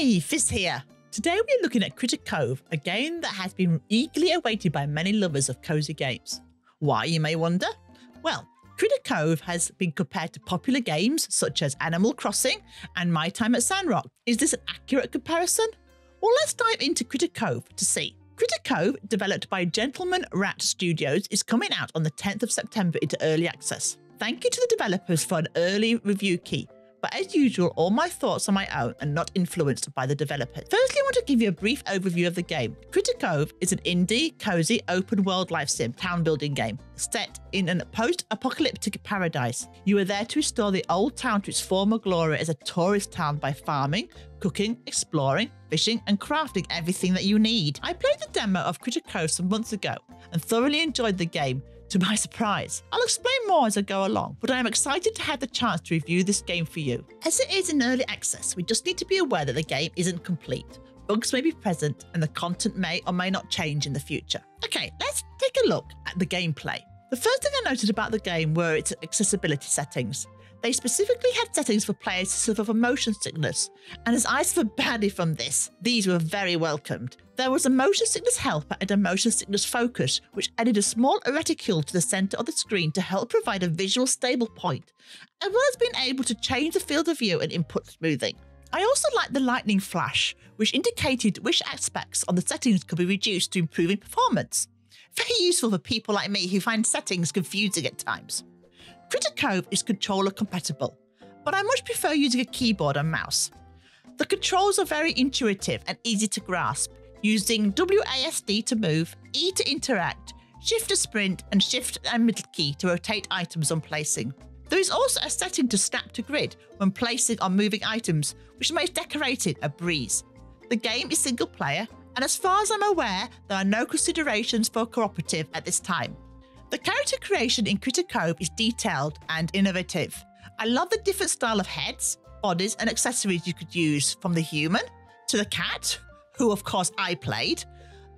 Hey, Fizz here. Today we're looking at Critter Cove, a game that has been eagerly awaited by many lovers of cozy games. Why, you may wonder? Well, Critter Cove has been compared to popular games such as Animal Crossing and My Time at Sandrock. Is this an accurate comparison? Well, let's dive into Critter Cove to see. Critter Cove, developed by Gentleman Rat Studios, is coming out on the 10th of September into early access. Thank you to the developers for an early review key, but as usual, all my thoughts are my own and not influenced by the developer. Firstly, I want to give you a brief overview of the game. Critter Cove is an indie, cozy, open world life sim town building game set in a post apocalyptic paradise. You are there to restore the old town to its former glory as a tourist town by farming, cooking, exploring, fishing, and crafting everything that you need. I played the demo of Critter Cove some months ago and thoroughly enjoyed the game to my surprise. I'll explain more as I go along, but I am excited to have the chance to review this game for you. As it is in early access, we just need to be aware that the game isn't complete. Bugs may be present and the content may or may not change in the future. Okay, let's take a look at the gameplay. The first thing I noted about the game were its accessibility settings. They specifically had settings for players who suffer from motion sickness, and as I suffer badly from this, these were very welcomed. There was a motion sickness helper and a motion sickness focus, which added a small reticule to the centre of the screen to help provide a visual stable point, as well as being able to change the field of view and input smoothing. I also liked the lightning flash, which indicated which aspects on the settings could be reduced to improving performance. Very useful for people like me who find settings confusing at times. Critter Cove is controller compatible, but I much prefer using a keyboard and mouse. The controls are very intuitive and easy to grasp, using WASD to move, E to interact, Shift to sprint, and Shift and middle key to rotate items on placing. There is also a setting to snap to grid when placing or moving items, which makes decorating a breeze. The game is single player, and as far as I'm aware, there are no considerations for cooperative at this time. The character creation in Critter Cove is detailed and innovative. I love the different style of heads, bodies, and accessories you could use from the human to the cat, who of course I played,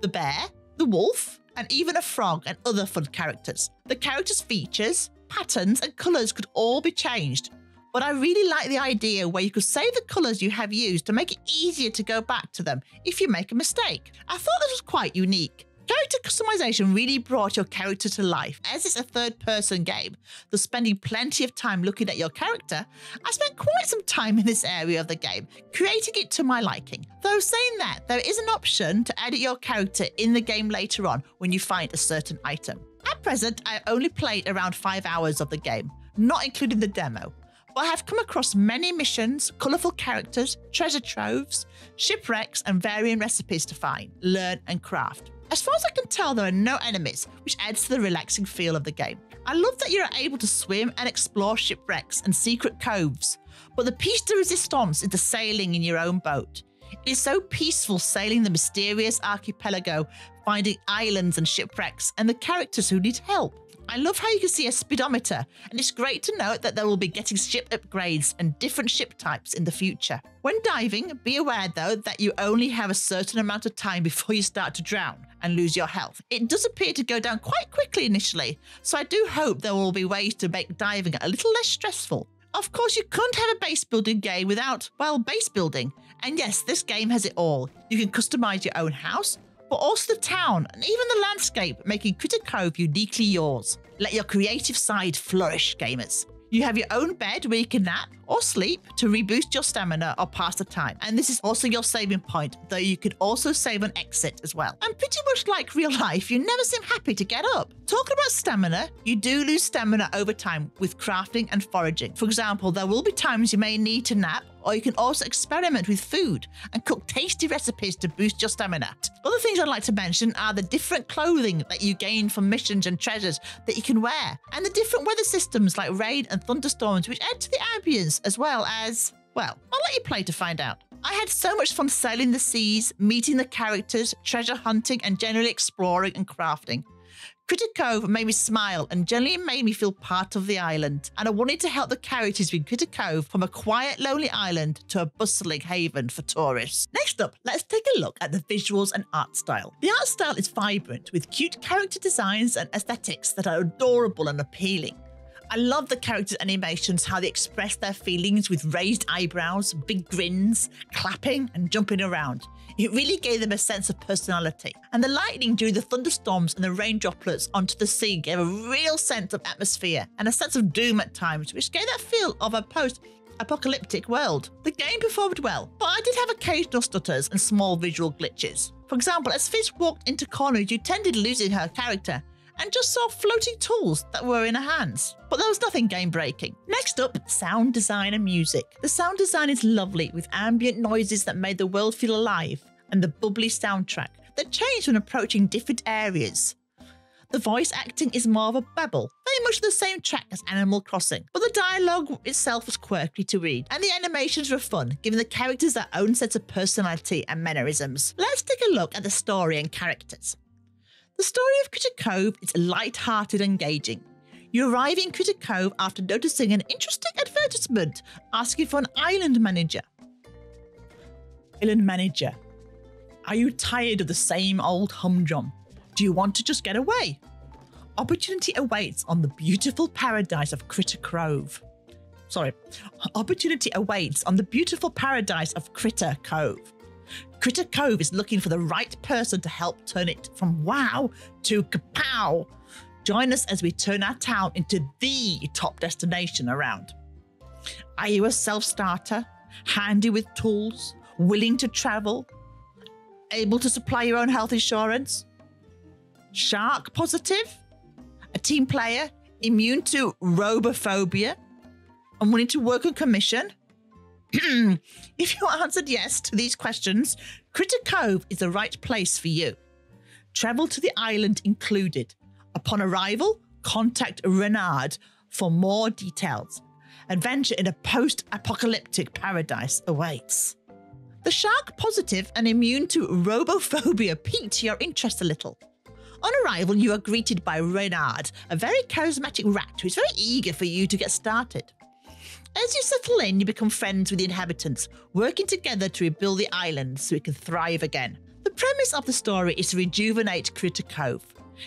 the bear, the wolf, and even a frog and other fun characters. The characters' features, patterns, and colours could all be changed, but I really like the idea where you could save the colours you have used to make it easier to go back to them if you make a mistake. I thought this was quite unique. Character customization really brought your character to life. As it's a third person game, thus spending plenty of time looking at your character, I spent quite some time in this area of the game, creating it to my liking. Though saying that, there is an option to edit your character in the game later on when you find a certain item. At present, I only played around 5 hours of the game, not including the demo, but I have come across many missions, colourful characters, treasure troves, shipwrecks, and varying recipes to find, learn, and craft. As far as I can tell, there are no enemies, which adds to the relaxing feel of the game. I love that you're able to swim and explore shipwrecks and secret coves, but the piece de resistance is the sailing in your own boat. It is so peaceful sailing the mysterious archipelago, finding islands and shipwrecks, and the characters who need help. I love how you can see a speedometer, and it's great to note that they will be getting ship upgrades and different ship types in the future. When diving, be aware though that you only have a certain amount of time before you start to drown and lose your health. It does appear to go down quite quickly initially, so I do hope there will be ways to make diving a little less stressful. Of course, you couldn't have a base building game without, well, base building. And yes, this game has it all. You can customize your own house, but also the town and even the landscape, making Critter Cove uniquely yours. Let your creative side flourish, gamers. You have your own bed where you can nap or sleep to reboost your stamina or pass the time. And this is also your saving point, though you could also save on exit as well. And pretty much like real life, you never seem happy to get up. Talking about stamina, you do lose stamina over time with crafting and foraging. For example, there will be times you may need to nap or you can also experiment with food and cook tasty recipes to boost your stamina. Other things I'd like to mention are the different clothing that you gain from missions and treasures that you can wear, and the different weather systems like rain and thunderstorms, which add to the ambience as well as, well, I'll let you play to find out. I had so much fun sailing the seas, meeting the characters, treasure hunting, and generally exploring and crafting. Critter Cove made me smile and generally made me feel part of the island, and I wanted to help the characters in Critter Cove from a quiet, lonely island to a bustling haven for tourists. Next up, let's take a look at the visuals and art style. The art style is vibrant, with cute character designs and aesthetics that are adorable and appealing. I love the characters' animations, how they express their feelings with raised eyebrows, big grins, clapping, and jumping around. It really gave them a sense of personality. And the lightning during the thunderstorms and the rain droplets onto the sea gave a real sense of atmosphere and a sense of doom at times, which gave that feel of a post apocalyptic world. The game performed well, but I did have occasional stutters and small visual glitches. For example, as Fizz walked into corners, you tended losing her character and just saw floating tools that were in her hands. But there was nothing game breaking. Next up, sound design and music. The sound design is lovely with ambient noises that made the world feel alive and the bubbly soundtrack that changed when approaching different areas. The voice acting is more of a babble, very much the same track as Animal Crossing, but the dialogue itself was quirky to read, and the animations were fun, giving the characters their own sense of personality and mannerisms. Let's take a look at the story and characters. The story of Critter Cove is light-hearted and engaging. You arrive in Critter Cove after noticing an interesting advertisement asking for an island manager. Island manager. Are you tired of the same old humdrum? Do you want to just get away? Opportunity awaits on the beautiful paradise of Critter Cove. Sorry, opportunity awaits on the beautiful paradise of Critter Cove. Critter Cove is looking for the right person to help turn it from wow to kapow. Join us as we turn our town into the top destination around. Are you a self starter, handy with tools, willing to travel, able to supply your own health insurance? Shark positive? A team player immune to robophobia and willing to work on commission? if you answered yes to these questions, Critter Cove is the right place for you. Travel to the island included. Upon arrival, contact Renard for more details. Adventure in a post apocalyptic paradise awaits. The shark positive and immune to robophobia piqued your interest a little. On arrival, you are greeted by Renard, a very charismatic rat who is very eager for you to get started. As you settle in, you become friends with the inhabitants, working together to rebuild the island so it can thrive again. The premise of the story is to rejuvenate Critter Cove.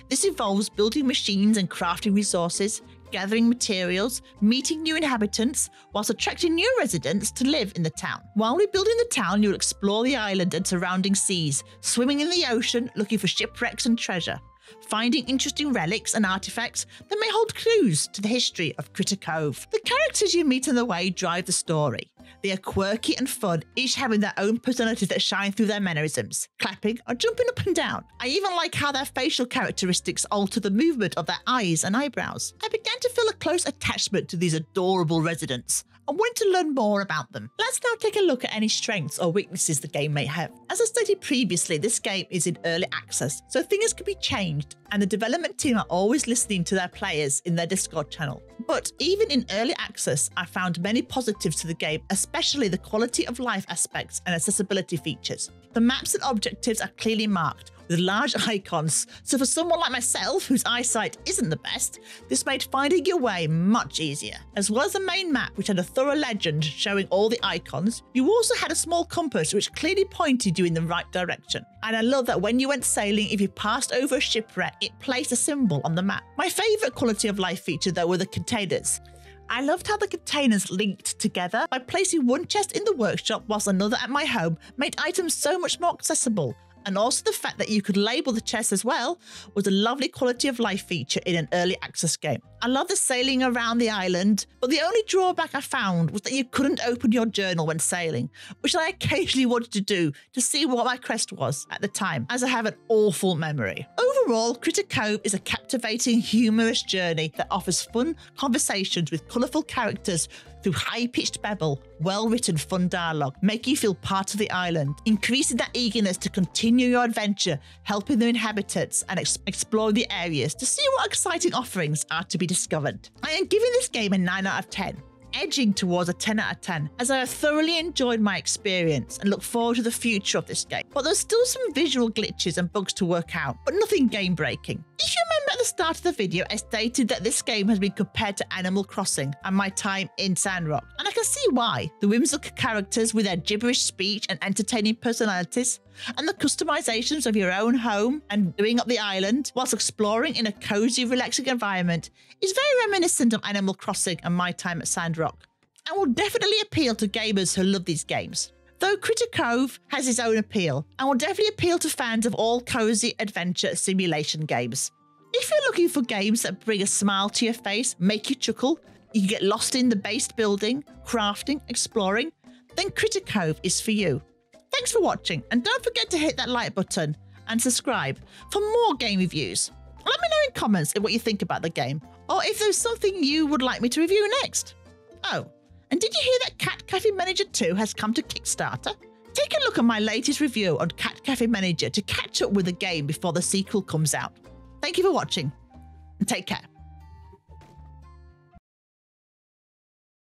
This involves building machines and crafting resources, gathering materials, meeting new inhabitants, whilst attracting new residents to live in the town. While rebuilding the town, you'll explore the island and surrounding seas, swimming in the ocean, looking for shipwrecks and treasure, finding interesting relics and artifacts that may hold clues to the history of Critter Cove. The characters you meet on the way drive the story. They are quirky and fun, each having their own personalities that shine through their mannerisms, clapping or jumping up and down. I even like how their facial characteristics alter the movement of their eyes and eyebrows. I began to feel a close attachment to these adorable residents. I want to learn more about them. Let's now take a look at any strengths or weaknesses the game may have. As I stated previously, this game is in early access, so things can be changed, and the development team are always listening to their players in their Discord channel. But even in early access, I found many positives to the game, especially the quality of life aspects and accessibility features. The maps and objectives are clearly marked, with large icons, so for someone like myself whose eyesight isn't the best, this made finding your way much easier. As well as the main map, which had a thorough legend showing all the icons, you also had a small compass which clearly pointed you in the right direction. And I love that when you went sailing, if you passed over a shipwreck, it placed a symbol on the map. My favourite quality of life feature though were the containers. I loved how the containers linked together by placing one chest in the workshop whilst another at my home made items so much more accessible and also the fact that you could label the chest as well was a lovely quality of life feature in an early access game. I love the sailing around the island, but the only drawback I found was that you couldn't open your journal when sailing, which I occasionally wanted to do to see what my quest was at the time, as I have an awful memory. Overall, Critter Cove is a captivating, humorous journey that offers fun conversations with colourful characters through high pitched babble, well written, fun dialogue, make you feel part of the island, increasing that eagerness to continue your adventure, helping the inhabitants and ex- explore the areas to see what exciting offerings are to be discovered. I am giving this game a 9 out of 10. Edging towards a 10 out of 10, as I have thoroughly enjoyed my experience and look forward to the future of this game. But there's still some visual glitches and bugs to work out, but nothing game breaking. If you remember at the start of the video, I stated that this game has been compared to Animal Crossing and my time in Sandrock, and I can see why. The whimsical characters with their gibberish speech and entertaining personalities, and the customizations of your own home and doing up the island whilst exploring in a cozy, relaxing environment is very reminiscent of Animal Crossing and my time at Sandrock, and will definitely appeal to gamers who love these games. Though Critter Cove has its own appeal and will definitely appeal to fans of all cozy adventure simulation games. If you're looking for games that bring a smile to your face, make you chuckle, you can get lost in the base building, crafting, exploring, then Critter Cove is for you. Thanks for watching, and don't forget to hit that like button and subscribe for more game reviews. Let me know in comments what you think about the game, or if there's something you would like me to review next. Oh, and did you hear that Cat Cafe Manager 2 has come to Kickstarter? Take a look at my latest review on Cat Cafe Manager to catch up with the game before the sequel comes out. Thank you for watching, and take care.